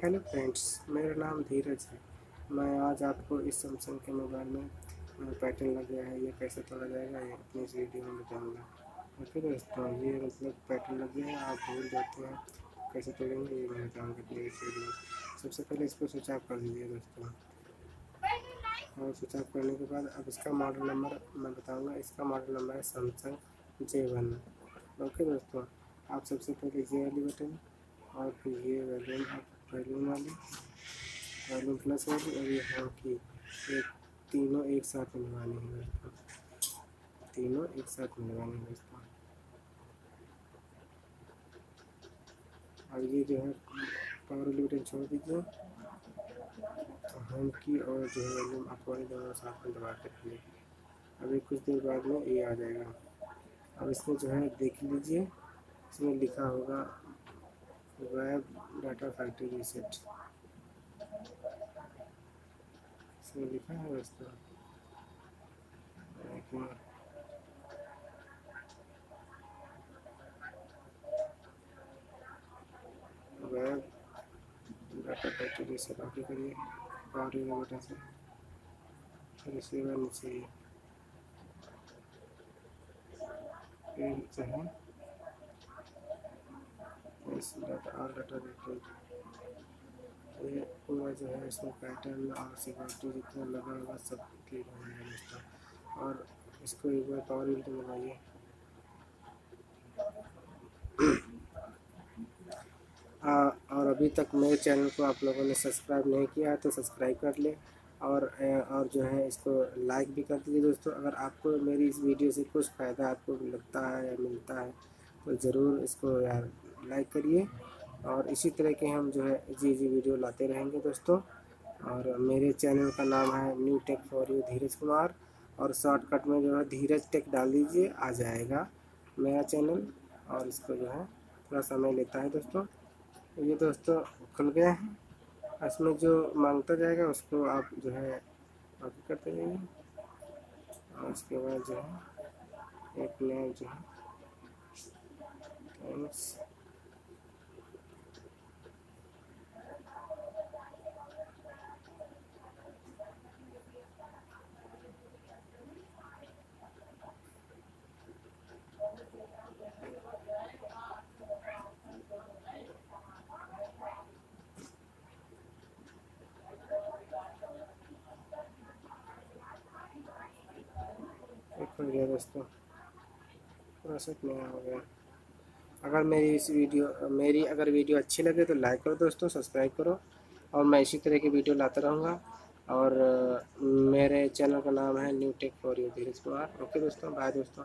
Hello friends मेरा नाम धीरज है। मैं आज आपको इस सैमसंग के मोबाइल में पैटर्न लग गया है। ये कैसे तोड़ा जाएगा, ये अपनी इस वीडियो में बताऊँगा। ओके दोस्तों ये मतलब पैटर्न लग गया है, आप भूल जाते हैं कैसे तोड़ेंगे, ये मैं बताऊँगा अपनी इस वीडियो में। सबसे पहले इसको स्विच ऑफ़ कर दीजिए दोस्तों। और स्विच ऑफ़ करने के बाद अब इसका मॉडल नंबर मैं बताऊँगा। इसका मॉडल नंबर है सैमसंग जे वन ओके दोस्तों, आप सबसे पहले ये वाली बटन और फिर ये वैल्यूम वैल्यूम वाली वैल्यूम प्लस वाली और ये हाँ की एक तीनों एक साथ मिलवानी है दोस्तों तीनों एक साथ मिलवानी है दोस्तों और ये जो है, पावर बटन छोड़ दीजिए। होम की और जो है वैल्यूम वाली दोनों साथ में दबा के रखिए अभी कुछ देर बाद में ये आ जाएगा। अब इसमें जो है, देख लीजिए। इसमें लिखा होगा वेब डाटा फैक्ट्री रीसेट इसमें लिखा है दोस्तों wipe data factory reset okay करिए पावर बटन से फिर रिसीवर नीचे फिर है। डाटा डाटा ये पूरा जो है इसमें पैटर्न और सिक्योरिटी जितना लगा होगा सब क्लियर हो जाएगा और इसको एक बार पावर विंडो लगाइए और अभी तक मेरे चैनल को आप लोगों ने सब्सक्राइब नहीं किया है तो सब्सक्राइब कर ले और और जो है इसको लाइक भी कर दीजिए दोस्तों। अगर आपको मेरी इस वीडियो से कुछ फ़ायदा आपको लगता है या मिलता है तो ज़रूर इसको यार लाइक करिए और इसी तरह के हम जो है जी जी वीडियो लाते रहेंगे दोस्तों। और मेरे चैनल का नाम है new tech for you Dheeraj Kumar और शॉर्टकट में जो है धीरज टेक डाल दीजिए, आ जाएगा मेरा चैनल और इसको जो है थोड़ा समय लेता है दोस्तों। ये दोस्तों खुल गया है। इसमें जो माँगता जाएगा उसको आप जो है कॉपी करते जाइए और उसके बाद जो है एक नया जो है हो गया दोस्तों। थोड़ा सा नया हो गया। अगर मेरी इस वीडियो, मेरी अगर वीडियो अच्छी लगे तो लाइक करो दोस्तों, सब्सक्राइब करो और मैं इसी तरह की वीडियो लाता रहूँगा। और, मेरे चैनल का नाम है new tech for you, Dheeraj Kumar. Okay दोस्तों, बाय दोस्तों।